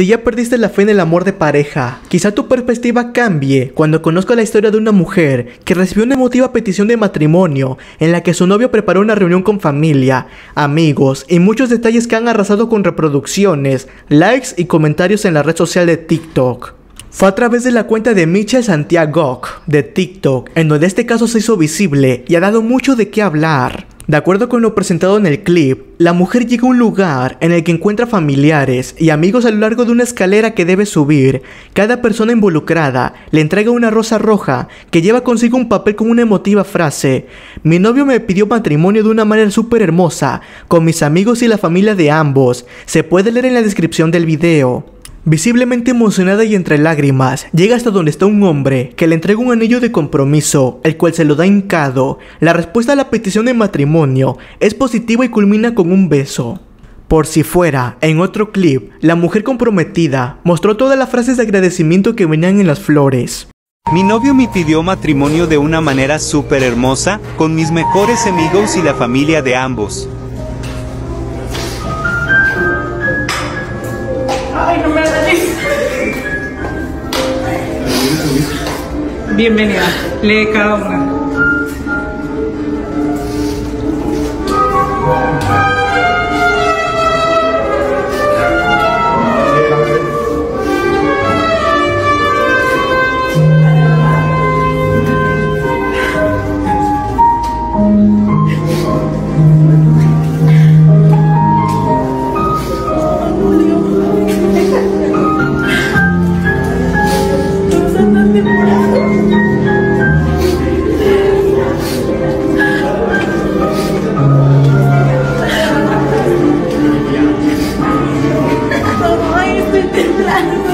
Si ya perdiste la fe en el amor de pareja, quizá tu perspectiva cambie cuando conozca la historia de una mujer que recibió una emotiva petición de matrimonio en la que su novio preparó una reunión con familia, amigos y muchos detalles que han arrasado con reproducciones, likes y comentarios en la red social de TikTok. Fue a través de la cuenta de Michelle Santiago de TikTok, en donde este caso se hizo visible y ha dado mucho de qué hablar. De acuerdo con lo presentado en el clip, la mujer llega a un lugar en el que encuentra familiares y amigos a lo largo de una escalera que debe subir. Cada persona involucrada le entrega una rosa roja que lleva consigo un papel con una emotiva frase. Mi novio me pidió matrimonio de una manera súper hermosa, con mis amigos y la familia de ambos. Se puede leer en la descripción del video. Visiblemente emocionada y entre lágrimas, llega hasta donde está un hombre que le entrega un anillo de compromiso, el cual se lo da hincado. La respuesta a la petición de matrimonio es positiva y culmina con un beso. Por si fuera, en otro clip, la mujer comprometida mostró todas las frases de agradecimiento que venían en las flores. Mi novio me pidió matrimonio de una manera súper hermosa, con mis mejores amigos y la familia de ambos. Bienvenida. Lee cada una. one.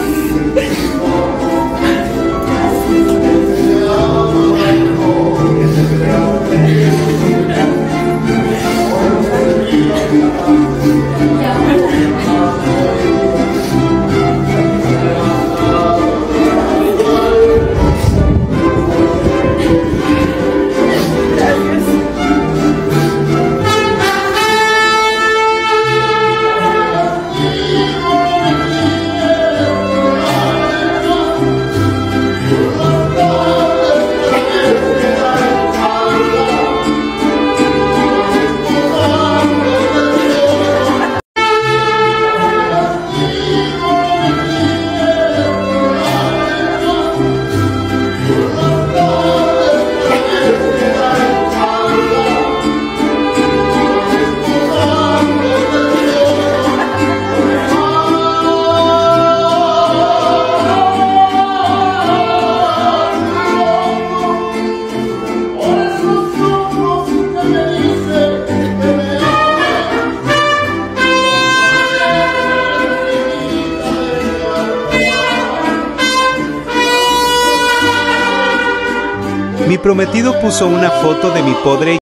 Prometido puso una foto de mi podre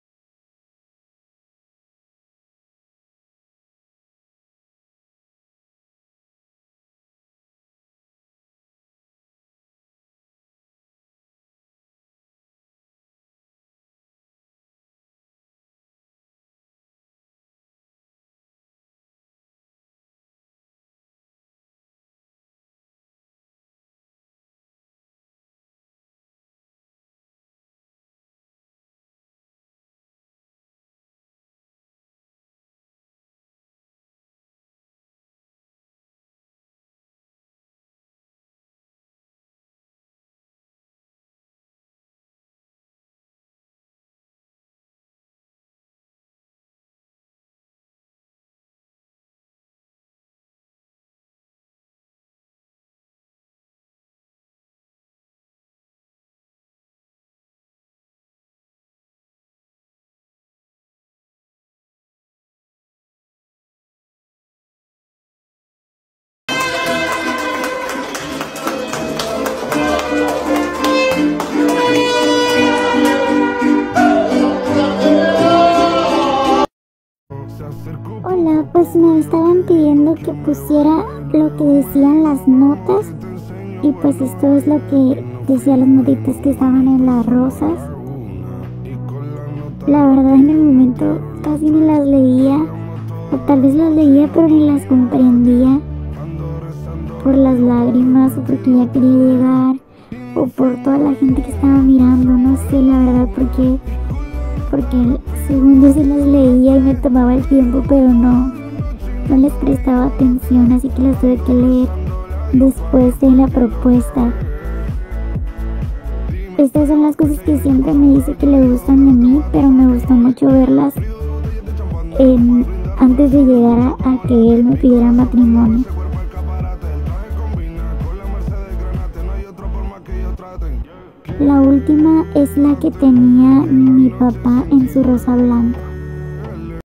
pues me estaban pidiendo que pusiera lo que decían las notas y pues esto es lo que decían las notitas que estaban en las rosas. La verdad en el momento casi ni las leía o tal vez las leía pero ni las comprendía. por las lágrimas o porque ya quería llegar o por toda la gente que estaba mirando, no sé la verdad porque porque según yo se las leía y me tomaba el tiempo, pero no no les prestaba atención, así que las tuve que leer después de la propuesta. Estas son las cosas que siempre me dice que le gustan de mí, pero me gustó mucho verlas antes de llegar a, a que él me pidiera matrimonio. La última es la que tenía mi papá en su rosa blanca.